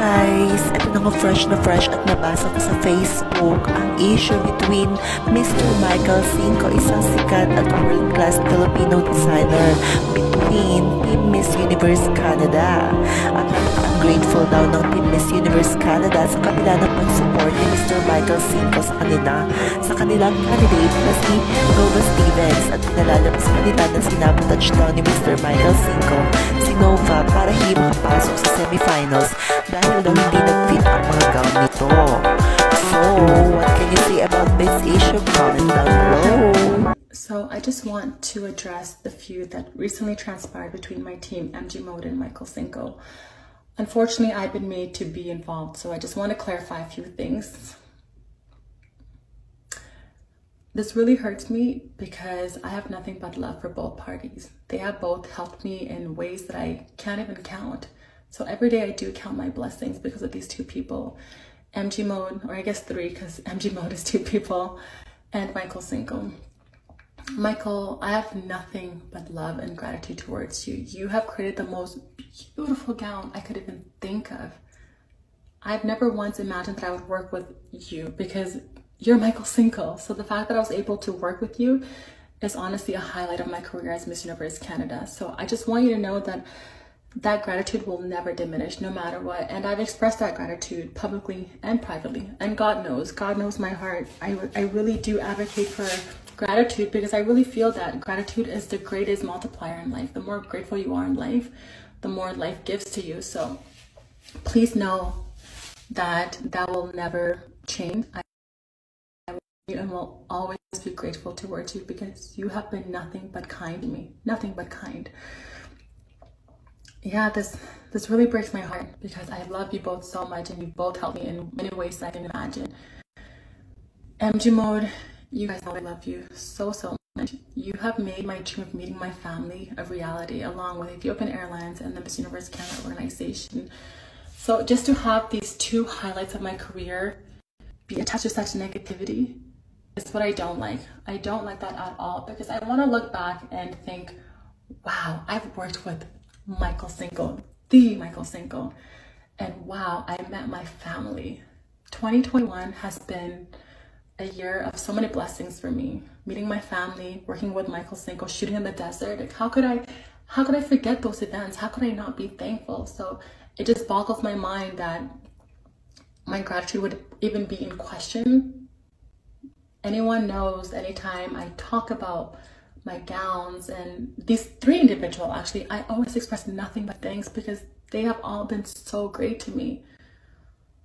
guys, ito na fresh na fresh at nabasa ko sa Facebook ang issue between Mr. Michael Cinco, isang sikat at world-class Filipino designer between Team Miss Universe Canada. At napaka-ungrateful daw ng Team Miss Universe Canada sa kabila ng pag-support. Michael sa kanila sa kanilang candidate na si Nova Stevens at na ni Mr. Michael Cinco si Nova para hindi makapasok sa semifinals dahil daw hindi nag-fit ang mga gown nito. So, what can you say about this issue? Comment down below. So I just want to address the feud that recently transpired between my team, MG Mode and Michael Cinco. Unfortunately, I've been made to be involved, so I just want to clarify a few things. This really hurts me because I have nothing but love for both parties. They have both helped me in ways that I can't even count. So every day I do count my blessings because of these two people. MG Mode, or I guess three because MG Mode is two people, and Michael Cinco. Michael, I have nothing but love and gratitude towards you. You have created the most beautiful gown I could even think of. I've never once imagined that I would work with you because you're Michael Cinco. So the fact that I was able to work with you is honestly a highlight of my career as Miss Universe Canada. So I just want you to know that that gratitude will never diminish no matter what. And I've expressed that gratitude publicly and privately. And God knows, God knows my heart. I, I really do advocate for gratitude because I really feel that gratitude is the greatest multiplier in life. The more grateful you are in life, the more life gives to you. So please know that that will never change. And will always be grateful towards you because you have been nothing but kind to me. Nothing but kind yeah, this this really breaks my heart because I love you both so much and you both helped me in many ways I can imagine. MG Mode, you guys know I love you so, so much. You have made my dream of meeting my family a reality along with Ethiopian Airlines and the Miss Universe Canada organization. So just to have these two highlights of my career be attached to such negativity is what I don't like. I don't like that at all because I want to look back and think, wow, I've worked with Michael Cinco, the Michael Cinco. And wow, I met my family. 2021 has been a year of so many blessings for me. Meeting my family, working with Michael Cinco, shooting in the desert. Like how could I how could I forget those events? How could I not be thankful? So it just boggles my mind that my gratitude would even be in question. Anyone knows anytime I talk about my gowns and these three individual actually i always express nothing but thanks because they have all been so great to me.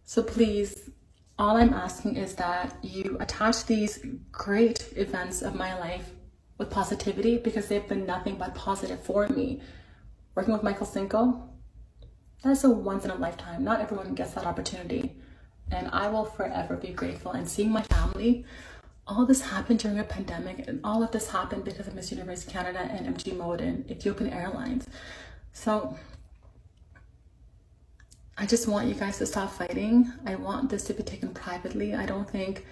So please all i'm asking is that you attach these great events of my life with positivity because they've been nothing but positive for me. Working with michael cinco that's a once in a lifetime. Not everyone gets that opportunity. And i will forever be grateful and seeing my family all this happened during a pandemic and all of this happened because of Miss Universe Canada and MG Mode and Ethiopian Airlines. So I just want you guys to stop fighting. I want this to be taken privately. I don't think